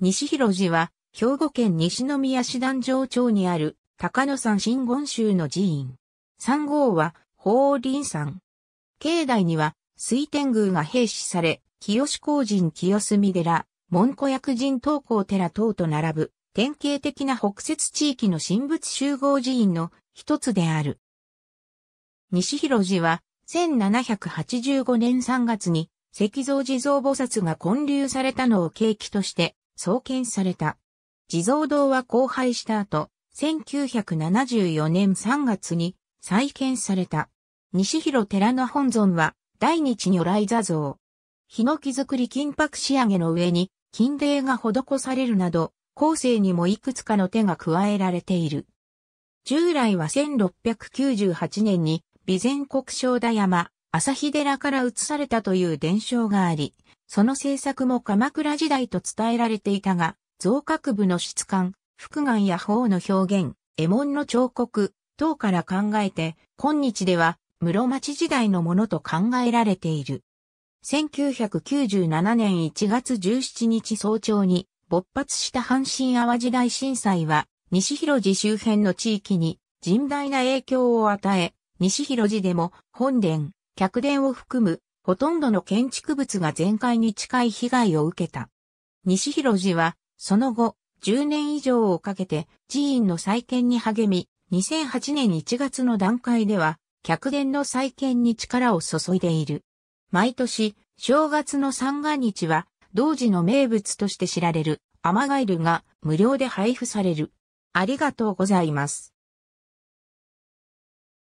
西広寺は、兵庫県西宮市団城町にある高野山真言宗の寺院。三号は、法林山。境内には、水天宮が閉止され、清高人清澄寺、門古薬人東光寺等と並ぶ、典型的な北節地域の神仏集合寺院の一つである。西広寺は、1785年3月に、石像地蔵菩薩が建立されたのを契機として創建された。地蔵堂は荒廃した後、1974年3月に再建された。西広寺の本尊は大日如来座像。ヒノキ作り金箔仕上げの上に金泥が施されるなど、後世にもいくつかの手が加えられている。従来は1698年に備前国正田山、朝日寺から移されたという伝承があり、その制作も鎌倉時代と伝えられていたが、造覚部の質感、複眼や法の表現、絵文の彫刻等から考えて、今日では室町時代のものと考えられている。1997年1月17日早朝に勃発した阪神淡路大震災は西広寺周辺の地域に甚大な影響を与え、西広寺でも本殿、客殿を含むほとんどの建築物が全壊に近い被害を受けた。西広寺はその後10年以上をかけて寺院の再建に励み、2008年1月の段階では客殿の再建に力を注いでいる。毎年、正月の三が日は、同時の名物として知られる、アマガイルが無料で配布される。ありがとうございます。